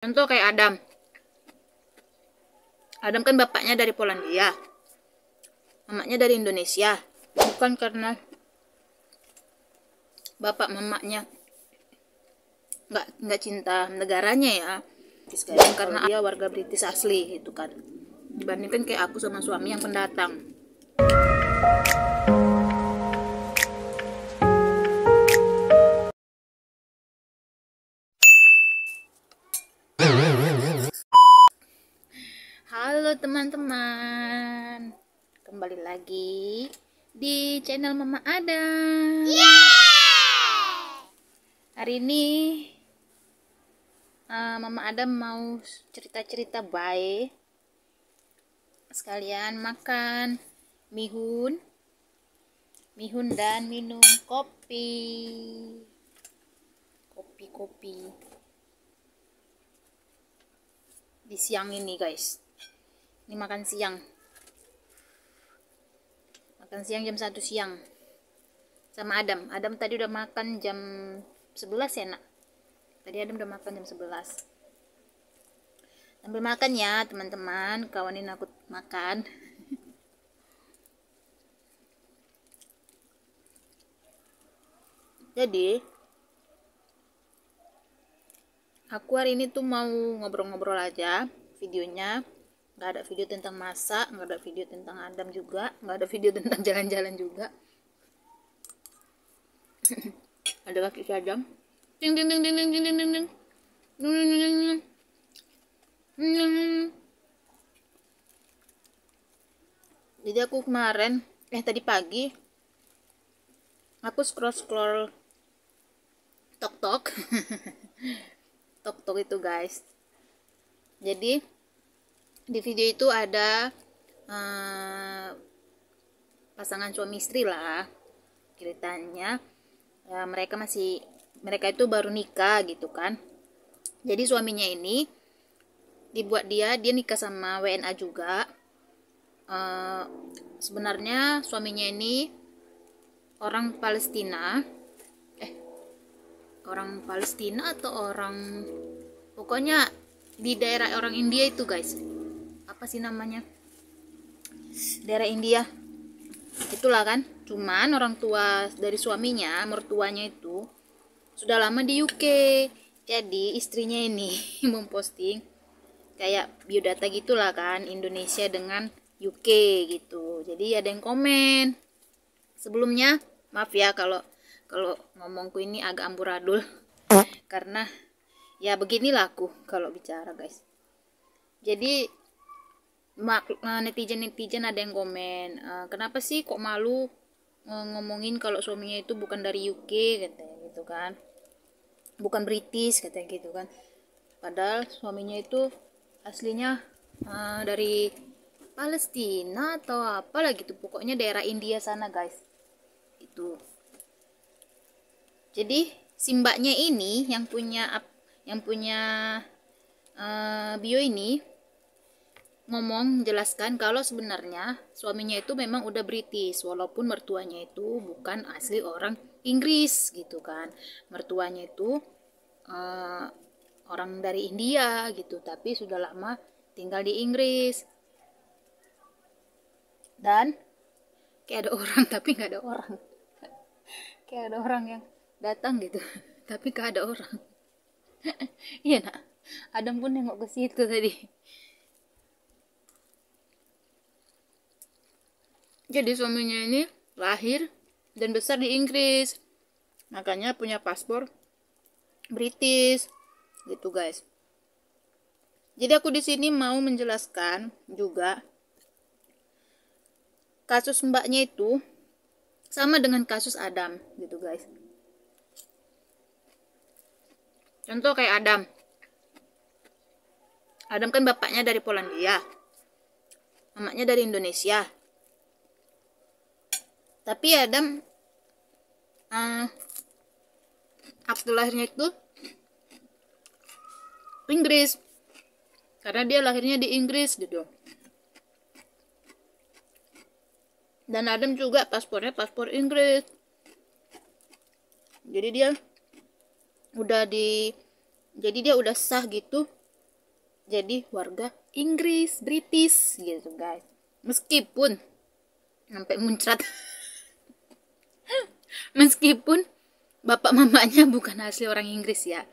Contoh kayak Adam. Adam kan bapaknya dari Polandia. Mamanya dari Indonesia. Bukan karena bapak mamanya nggak nggak cinta negaranya ya. Bukan karena dia warga British asli itu kan. Dibandingkan kayak aku sama suami yang pendatang. Halo teman-teman, kembali lagi di channel Mama Ada. Hari ini uh, Mama Ada mau cerita-cerita baik. Sekalian makan mihun, mihun dan minum kopi, kopi-kopi. Di siang ini guys ini makan siang. Makan siang jam 1 siang. Sama Adam. Adam tadi udah makan jam 11 ya nak? Tadi Adam udah makan jam 11 sambil makan ya teman-teman. Kawanin aku makan. Jadi aku hari ini tuh mau ngobrol-ngobrol aja videonya nggak ada video tentang masak nggak ada video tentang Adam juga nggak ada video tentang jalan-jalan juga. Ada kaki sajam ding ding ding ding ding ding ding ding. Ding jadi aku kemarin eh tadi pagi aku scroll scroll tok tok. Tok tok itu guys. Jadi di video itu ada uh, pasangan suami istri lah ceritanya. Ya, mereka masih mereka itu baru nikah gitu kan. Jadi suaminya ini dibuat dia dia nikah sama WNA juga. Uh, sebenarnya suaminya ini orang Palestina. Eh orang Palestina atau orang pokoknya di daerah orang India itu guys apa sih namanya? Daerah India. Itulah kan. Cuman orang tua dari suaminya mertuanya itu sudah lama di UK jadi istrinya ini memposting kayak biodata gitulah kan Indonesia dengan UK gitu. Jadi ada yang komen. Sebelumnya maaf ya kalau kalau ngomongku ini agak amburadul. Karena ya beginilah aku kalau bicara guys. Jadi netizen netizen ada yang komen uh, kenapa sih kok malu ngomongin kalau suaminya itu bukan dari UK katanya gitu kan. Bukan British katanya gitu kan. Padahal suaminya itu aslinya uh, dari Palestina atau apa lah gitu. Pokoknya daerah India sana guys. Itu jadi simbaknya ini yang punya yang punya uh, bio ini ngomong jelaskan kalau sebenarnya suaminya itu memang udah British walaupun mertuanya itu bukan asli orang Inggris gitu kan. Mertuanya itu uh, orang dari India gitu tapi sudah lama tinggal di Inggris. Dan kayak ada orang tapi nggak ada orang. Kayak ada orang yang datang gitu tapi gak ada orang. Iya nak. Adam pun nengok ke situ tadi jadi suaminya ini lahir dan besar di Inggris makanya punya paspor British gitu guys jadi aku di sini mau menjelaskan juga kasus mbaknya itu sama dengan kasus Adam gitu guys Contoh kayak Adam. Adam kan bapaknya dari Polandia. Mamanya dari Indonesia. Tapi Adam uh, akte lahirnya itu Inggris. Karena dia lahirnya di Inggris gitu. Dan Adam juga paspornya paspor Inggris. Jadi dia udah di jadi dia udah sah gitu jadi warga Inggris British gitu guys meskipun sampai muncrat meskipun bapak mamanya bukan asli orang Inggris ya.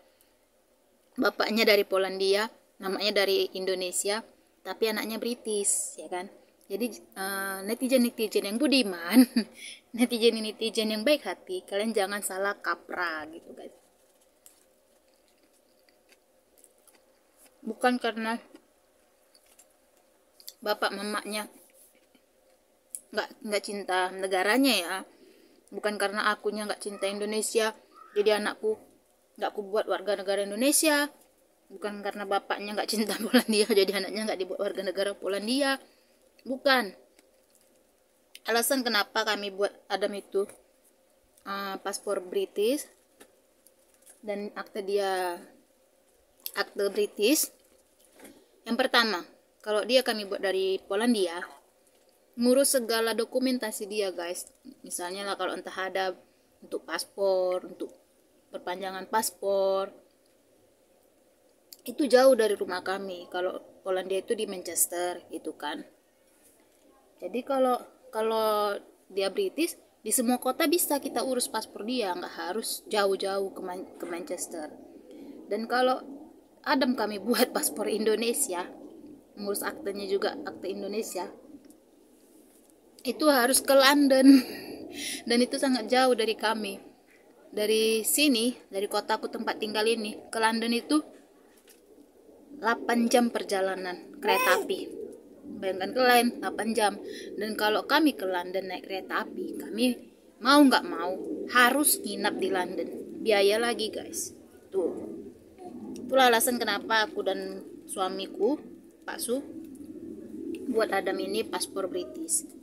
Bapaknya dari Polandia namanya dari Indonesia tapi anaknya British ya kan? Jadi uh, netizen netizen yang budiman netizen netizen yang baik hati kalian jangan salah kaprah gitu guys bukan karena bapak mamanya nggak nggak cinta negaranya ya bukan karena akunya nggak cinta Indonesia jadi anakku nggak aku buat warga negara Indonesia. Bukan karena bapaknya nggak cinta Polandia jadi anaknya nggak dibuat warga negara Polandia. Bukan. Alasan kenapa kami buat Adam itu uh, paspor British dan akte dia akte British. Yang pertama, kalau dia kami buat dari Polandia, ngurus segala dokumentasi dia guys. Misalnya lah kalau entah ada untuk paspor, untuk perpanjangan paspor, itu jauh dari rumah kami. Kalau Polandia itu di Manchester, gitu kan. Jadi kalau kalau dia British, di semua kota bisa kita urus paspor dia, nggak harus jauh-jauh ke, Man ke Manchester. Dan kalau Adam kami buat paspor Indonesia ngurus aktenya juga akte Indonesia itu harus ke London. Dan itu sangat jauh dari kami. Dari sini dari kotaku tempat tinggal ini ke London itu 8 jam perjalanan kereta api. Bayangkan ke lain 8 jam. Dan kalau kami ke London naik kereta api kami mau nggak mau harus nginap di London. Biaya lagi guys. Tuh. Itulah alasan kenapa aku dan suamiku, Pak Su, buat Adam ini paspor British.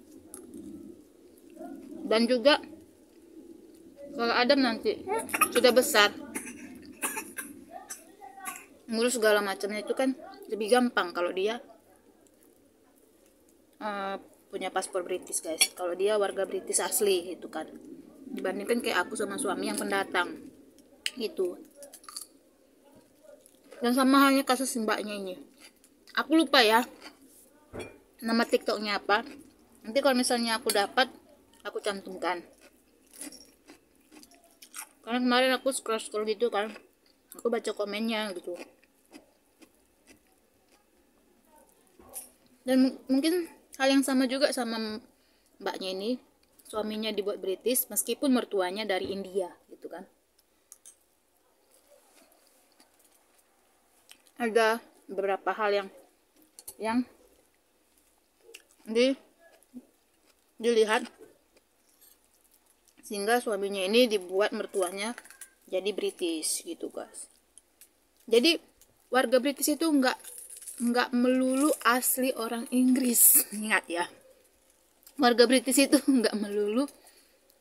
Dan juga kalau Adam nanti sudah besar, ngurus segala macamnya itu kan lebih gampang kalau dia uh, punya paspor British guys. Kalau dia warga British asli itu kan. Dibandingkan kayak aku sama suami yang pendatang gitu. Dan sama halnya kasus mbaknya ini. Aku lupa ya nama tiktoknya apa. Nanti kalau misalnya aku dapat aku cantumkan. Karena kemarin aku scroll scroll gitu kan. Aku baca komennya gitu. Dan mungkin hal yang sama juga sama mbaknya ini. Suaminya dibuat British meskipun mertuanya dari India gitu kan. Ada beberapa hal yang yang di dilihat sehingga suaminya ini dibuat mertuanya jadi British gitu guys. Jadi warga British itu nggak nggak melulu asli orang Inggris. Ingat ya. Warga British itu nggak melulu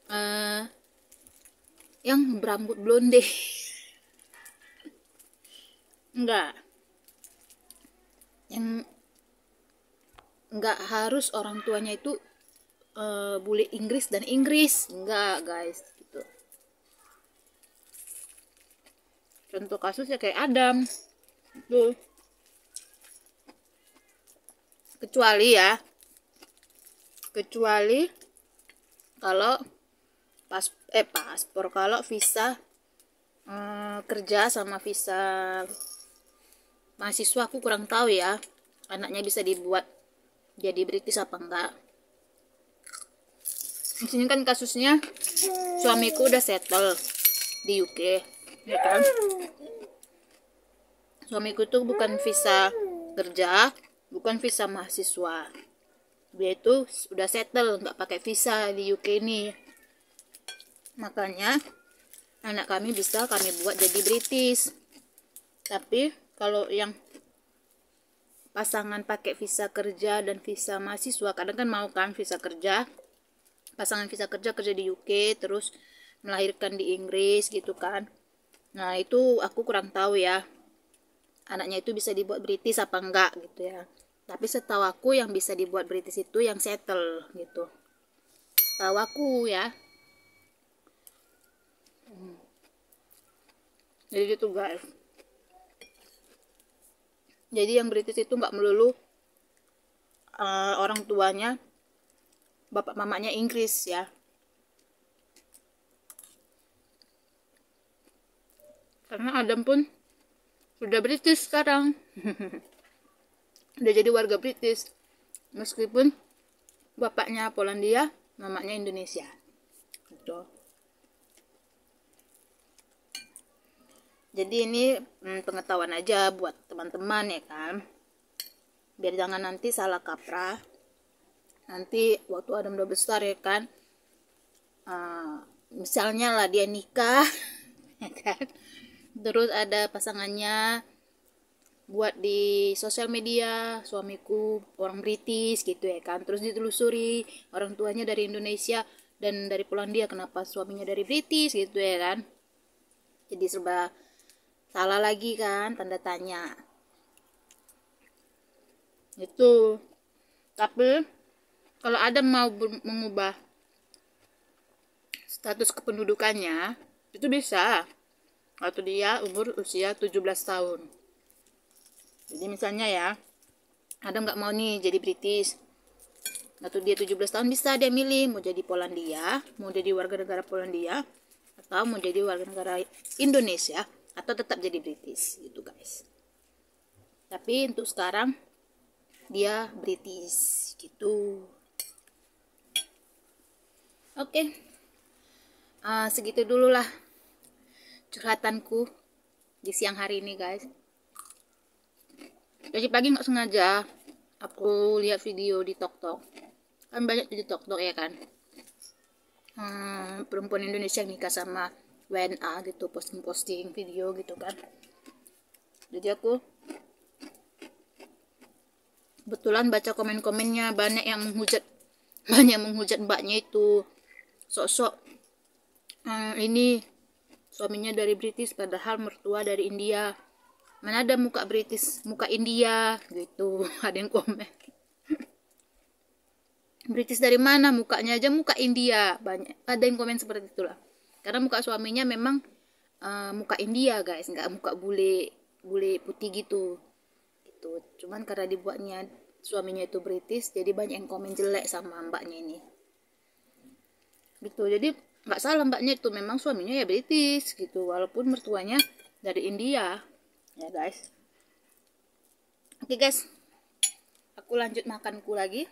uh, yang berambut blonde. Enggak yang nggak harus orang tuanya itu uh, bule Inggris dan Inggris. Enggak guys gitu. Contoh kasusnya kayak Adam. Tuh. Kecuali ya. Kecuali kalau pas eh paspor kalau visa eh, kerja sama visa mahasiswa aku kurang tahu ya. Anaknya bisa dibuat jadi British apa enggak di sini kan kasusnya suamiku udah settle di UK ya kan? Suamiku tuh bukan visa kerja bukan visa mahasiswa. Dia itu udah settle nggak pakai visa di UK ini. Makanya anak kami bisa kami buat jadi British. Tapi kalau yang pasangan pakai visa kerja dan visa mahasiswa kadang kan mau kan visa kerja pasangan visa kerja kerja di UK terus melahirkan di Inggris gitu kan. Nah itu aku kurang tahu ya anaknya itu bisa dibuat British apa enggak gitu ya. Tapi setahu aku yang bisa dibuat British itu yang settle gitu. Setahu aku ya. Jadi itu guys. Jadi yang British itu nggak melulu uh, orang tuanya bapak mamanya Inggris ya. Karena Adam pun sudah British sekarang. Udah jadi warga British. Meskipun bapaknya Polandia mamanya Indonesia. Gitu. Jadi ini hmm, pengetahuan aja buat teman-teman ya kan? Biar jangan nanti salah kaprah nanti waktu Adam udah besar ya kan uh, misalnya lah dia nikah ya kan? Terus ada pasangannya buat di sosial media suamiku orang British gitu ya kan? Terus ditelusuri orang tuanya dari Indonesia dan dari Polandia kenapa suaminya dari British gitu ya kan? Jadi serba salah lagi kan tanda tanya. Itu. Tapi kalau ada mau mengubah status kependudukannya itu bisa. Atau dia umur usia 17 tahun. Jadi misalnya ya ada nggak mau nih jadi British. Atau dia 17 tahun bisa dia milih mau jadi Polandia mau jadi warga negara Polandia atau mau jadi warga negara Indonesia atau tetap jadi British gitu guys. Tapi untuk sekarang dia British gitu oke. Okay. uh, segitu dulu lah curhatanku di siang hari ini guys. Jadi pagi nggak sengaja aku lihat video di tok tok kan banyak di tok tok ya kan? Hmm, perempuan Indonesia yang nikah sama WNA gitu posting-posting video gitu kan. Jadi aku kebetulan baca komen-komennya banyak yang menghujat banyak menghujat mbaknya itu sok-sok hmm, ini suaminya dari British padahal mertua dari India. Mana ada muka British muka India gitu. Ada yang komen. British dari mana mukanya aja? Muka India banyak. Ada yang komen seperti itulah. Karena muka suaminya memang uh, muka India guys. Nggak muka bule bule putih gitu. Gitu. Cuman karena dibuatnya suaminya itu British jadi banyak yang komen jelek sama mbaknya ini gitu. Jadi nggak salah mbaknya itu. Memang suaminya ya British gitu. Walaupun mertuanya dari India. Ya guys. Oke guys. Aku lanjut makanku lagi.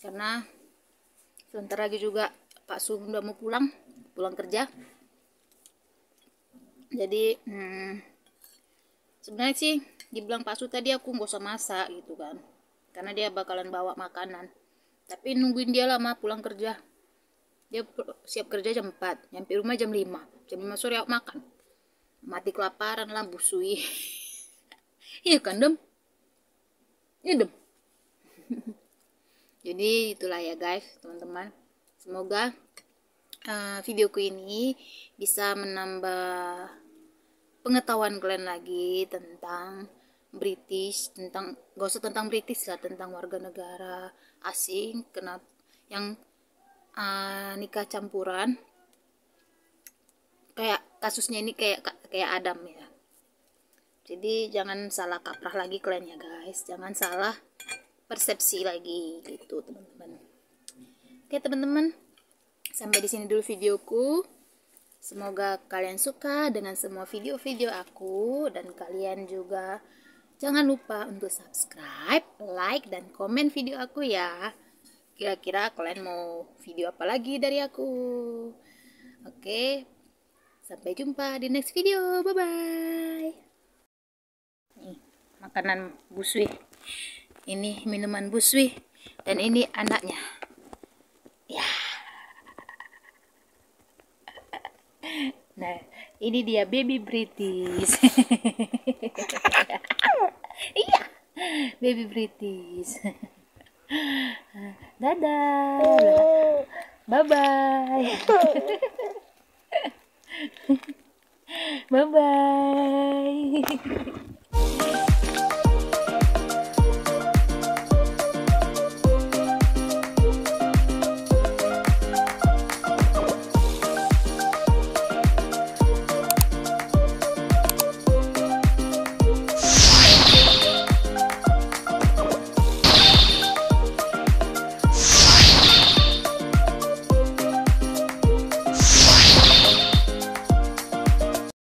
Karena sebentar lagi juga Pak Su udah mau pulang. Pulang kerja. Jadi hmm, sebenarnya sih dibilang Pak Su tadi aku nggak usah masak gitu kan. Karena dia bakalan bawa makanan. Tapi nungguin dia lama pulang kerja dia siap kerja jam 4 nyampe rumah jam 5 jam 5 sore aku makan. Mati kelaparan lah busui. Iya kan dem? Iya dem. Jadi itulah ya guys teman-teman. Semoga uh, videoku ini bisa menambah pengetahuan kalian lagi tentang British tentang usah tentang British lah tentang warga negara asing kenapa yang uh, nikah campuran kayak kasusnya ini kayak kayak Adam ya. Jadi jangan salah kaprah lagi kalian ya guys. Jangan salah persepsi lagi gitu teman-teman. Oke teman-teman. Sampai di sini dulu videoku. Semoga kalian suka dengan semua video-video aku. Dan kalian juga jangan lupa untuk subscribe, like dan komen video aku ya. Kira-kira kalian mau video apa lagi dari aku? Oke. Sampai jumpa di next video. Bye bye. Nih, makanan buswi. Ini minuman buswi dan ini anaknya. Ya. Nah, ini dia baby British. iya, baby British. Dadah. Bye bye. bye bye.